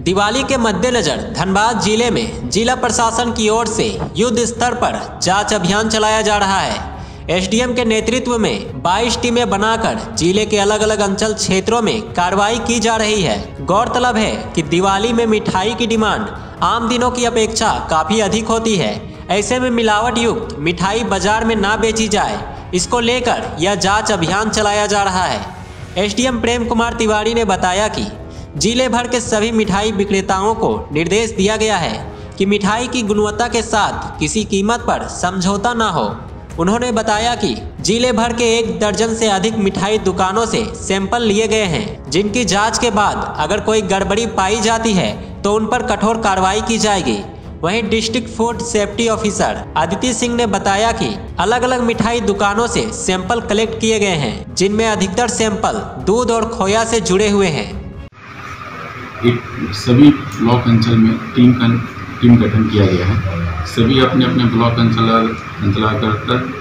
दिवाली के मद्देनजर धनबाद ज़िले में जिला प्रशासन की ओर से युद्ध स्तर पर जाँच अभियान चलाया जा रहा है। एसडीएम के नेतृत्व में 22 टीमें बनाकर ज़िले के अलग अलग अंचल क्षेत्रों में कार्रवाई की जा रही है। गौरतलब है कि दिवाली में मिठाई की डिमांड आम दिनों की अपेक्षा काफ़ी अधिक होती है। ऐसे में मिलावट युक्त मिठाई बाज़ार में ना बेची जाए, इसको लेकर यह जाँच अभियान चलाया जा रहा है। एसडीएम प्रेम कुमार तिवारी ने बताया कि ज़िले भर के सभी मिठाई विक्रेताओं को निर्देश दिया गया है कि मिठाई की गुणवत्ता के साथ किसी कीमत पर समझौता ना हो। उन्होंने बताया कि ज़िले भर के एक दर्जन से अधिक मिठाई दुकानों से सैंपल लिए गए हैं, जिनकी जाँच के बाद अगर कोई गड़बड़ी पाई जाती है तो उन पर कठोर कार्रवाई की जाएगी। वहीं district food safety officer Aditi Singh ने बताया कि अलग अलग मिठाई दुकानों से सैंपल कलेक्ट किए गए हैं, जिनमें अधिकतर सैंपल दूध और खोया से जुड़े हुए हैं। एक सभी ब्लॉक अंचल में टीम का टीम गठन किया गया है। सभी अपने अपने ब्लॉक अंचल अंचलाकर तक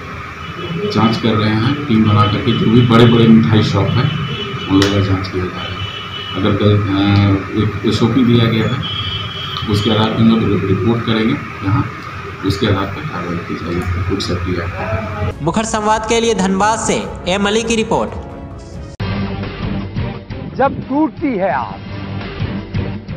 जाँच कर रहे हैं। टीम बना करके जो भी बड़े बड़े मिठाई शॉप है उन लोगों का जाँच किया जा रहा है। अगर गल- एक एस दिया गया है उसके आधार पर हम लोग रिपोर्ट करेंगे। यहाँ उसके आधार पर कार्रवाई की जाएगी। फ़ूड सेफ्टी एक्ट मुखर संवाद के लिए धनबाद से एम अली की रिपोर्ट। जब टूटती है आस